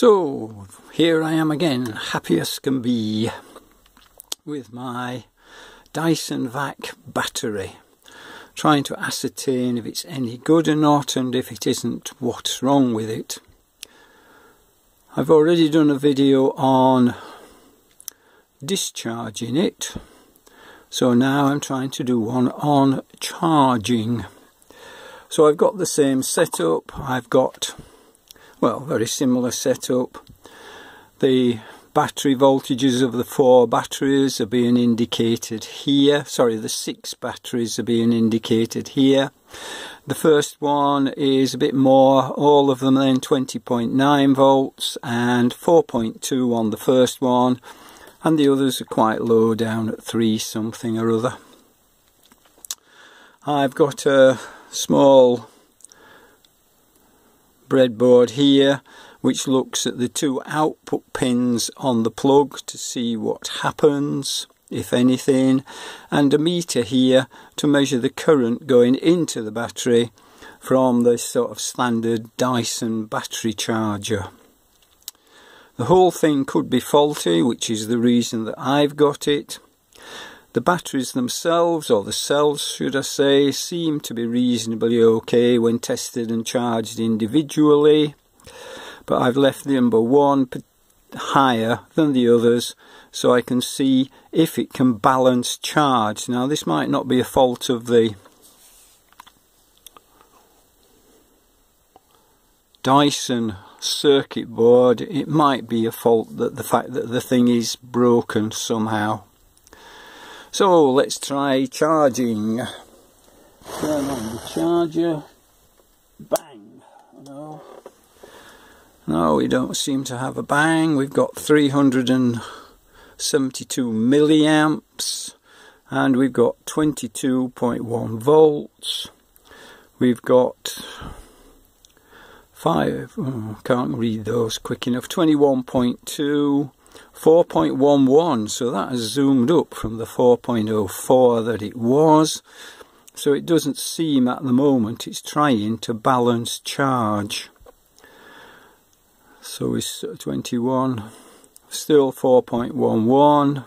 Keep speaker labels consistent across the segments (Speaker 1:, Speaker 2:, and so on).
Speaker 1: So here I am again, happy as can be, with my Dyson VAC battery, trying to ascertain if it's any good or not and if it isn't, what's wrong with it. I've already done a video on discharging it, so now I'm trying to do one on charging. So I've got the same setup, I've got well, very similar setup. The battery voltages of the four batteries are being indicated here. Sorry, the six batteries are being indicated here. The first one is a bit more, all of them then 20.9 volts and 4.2 on the first one and the others are quite low down at 3 something or other. I've got a small breadboard here which looks at the two output pins on the plug to see what happens if anything and a meter here to measure the current going into the battery from the sort of standard Dyson battery charger. The whole thing could be faulty which is the reason that I've got it the batteries themselves, or the cells should I say, seem to be reasonably okay when tested and charged individually, but I've left the number one higher than the others so I can see if it can balance charge. Now this might not be a fault of the Dyson circuit board, it might be a fault that the fact that the thing is broken somehow. So let's try charging. Turn on the charger. Bang. No. No, we don't seem to have a bang. We've got 372 milliamps and we've got 22.1 volts. We've got five, oh, can't read those quick enough, 21.2 4.11 so that has zoomed up from the 4.04 that it was. So it doesn't seem at the moment it's trying to balance charge. So it's 21 still 4.11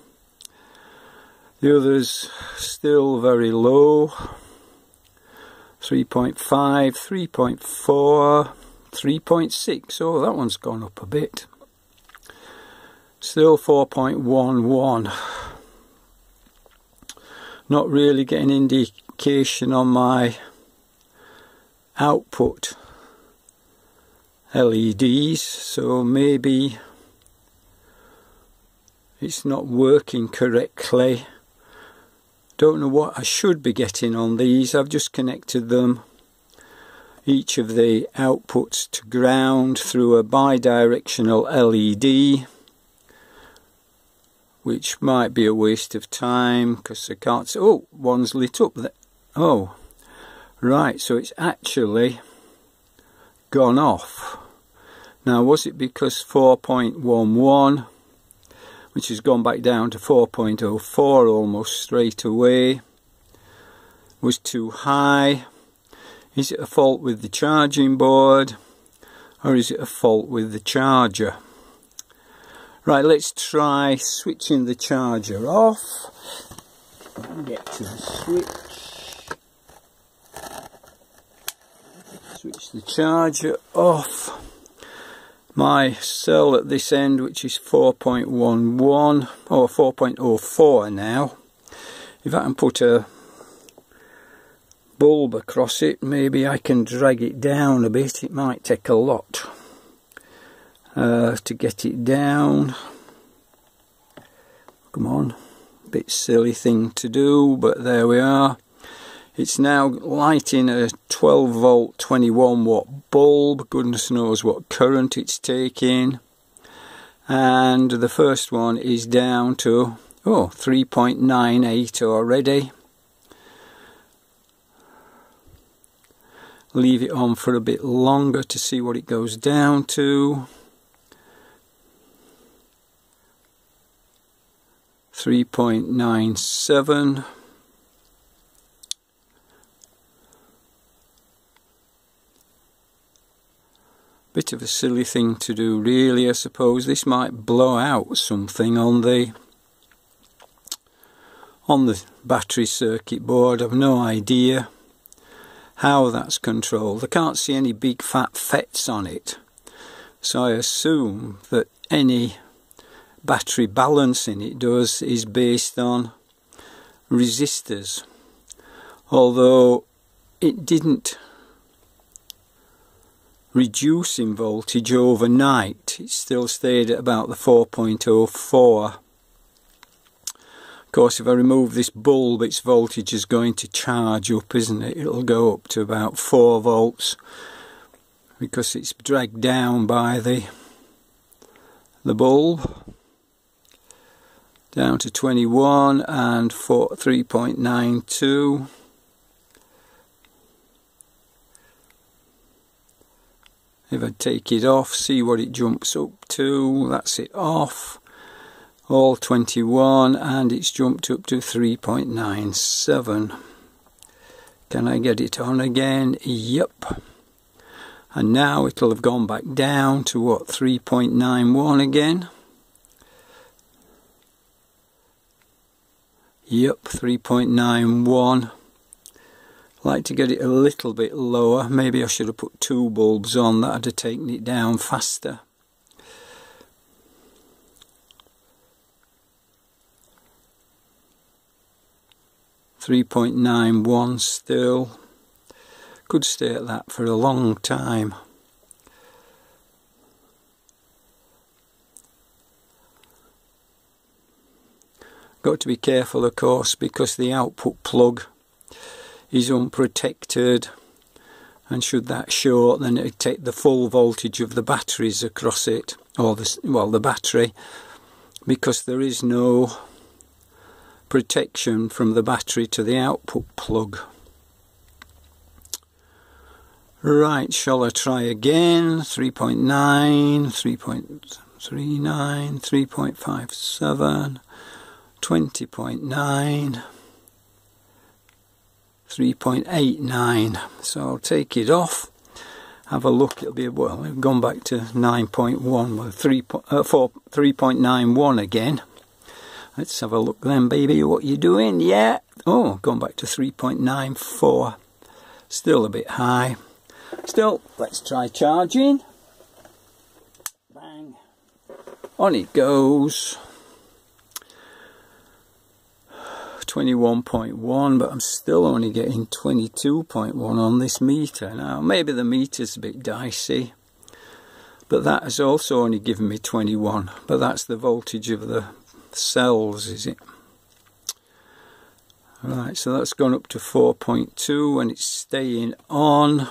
Speaker 1: the others still very low. 3.5 3.4 3.6 oh that one's gone up a bit Still 4.11. Not really getting indication on my output LEDs, so maybe it's not working correctly. Don't know what I should be getting on these. I've just connected them each of the outputs to ground through a bidirectional LED which might be a waste of time because I can't. Oh, one's lit up. Oh, right, so it's actually gone off. Now, was it because 4.11, which has gone back down to 4.04 almost straight away, was too high? Is it a fault with the charging board or is it a fault with the charger? Right, let's try switching the charger off. Get to the switch. Switch the charger off. My cell at this end, which is 4.11 or 4.04 now. If I can put a bulb across it, maybe I can drag it down a bit. It might take a lot uh, to get it down. Come on, bit silly thing to do, but there we are. It's now lighting a 12 volt 21 watt bulb, goodness knows what current it's taking. And the first one is down to, oh, 3.98 already. Leave it on for a bit longer to see what it goes down to. 3.97 Bit of a silly thing to do really I suppose. This might blow out something on the on the battery circuit board. I've no idea how that's controlled. I can't see any big fat FETs on it. So I assume that any battery balancing it does is based on resistors. Although it didn't reduce in voltage overnight, it still stayed at about the 4.04 of course if I remove this bulb its voltage is going to charge up isn't it? It'll go up to about 4 volts because it's dragged down by the the bulb down to 21 and 3.92 if I take it off see what it jumps up to that's it off. All 21 and it's jumped up to 3.97 can I get it on again? Yep. And now it'll have gone back down to what 3.91 again yep 3.91 like to get it a little bit lower maybe I should have put two bulbs on that would have taken it down faster 3.91 still. Could stay at that for a long time. Got to be careful of course because the output plug is unprotected and should that short then it'd take the full voltage of the batteries across it or the well the battery because there is no protection from the battery to the output plug. Right, shall I try again? 3.9, 3.39, 3.57, 20.9, 3.89. So I'll take it off, have a look. It'll be, well, we've gone back to 9.1, well, 3, uh, 3.91 again. Let's have a look then, baby. What you doing? Yeah. Oh, gone back to 3.94. Still a bit high. Still, let's try charging. Bang. On it goes. 21.1 but I'm still only getting 22.1 on this meter. Now maybe the meter's a bit dicey but that has also only given me 21 but that's the voltage of the cells is it? Right so that's gone up to 4.2 and it's staying on.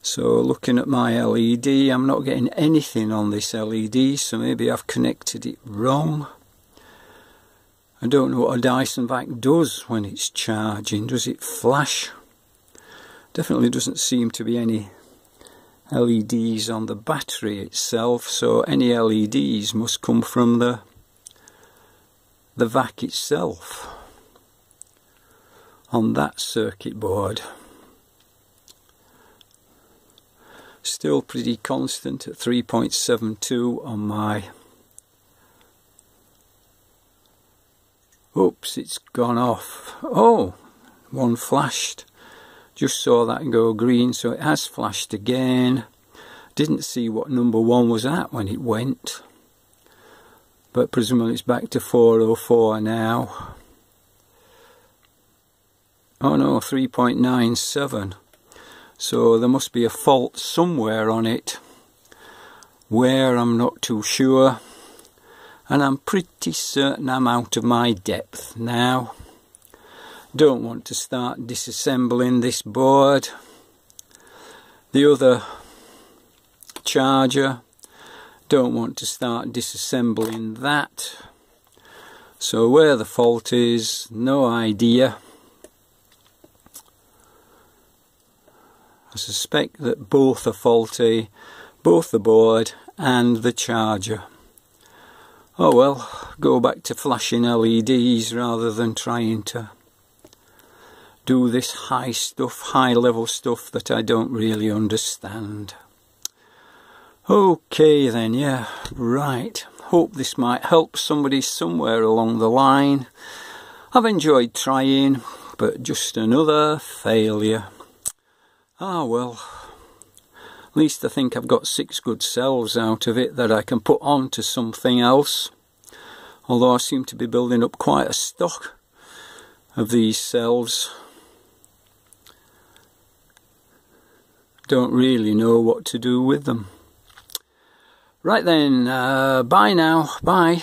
Speaker 1: So looking at my LED I'm not getting anything on this LED so maybe I've connected it wrong I don't know what a Dyson vac does when it's charging. Does it flash? Definitely doesn't seem to be any LEDs on the battery itself so any LEDs must come from the the vac itself on that circuit board. Still pretty constant at 3.72 on my oops it's gone off oh one flashed just saw that go green so it has flashed again didn't see what number one was at when it went but presumably it's back to 404 now. Oh no, 3.97. So there must be a fault somewhere on it. Where I'm not too sure. And I'm pretty certain I'm out of my depth now. Don't want to start disassembling this board. The other charger don't want to start disassembling that so where the fault is no idea I suspect that both are faulty both the board and the charger oh well go back to flashing LEDs rather than trying to do this high stuff high level stuff that I don't really understand Okay then, yeah, right. Hope this might help somebody somewhere along the line. I've enjoyed trying, but just another failure. Ah well, at least I think I've got six good cells out of it that I can put on to something else. Although I seem to be building up quite a stock of these cells. Don't really know what to do with them. Right then, uh, bye now, bye.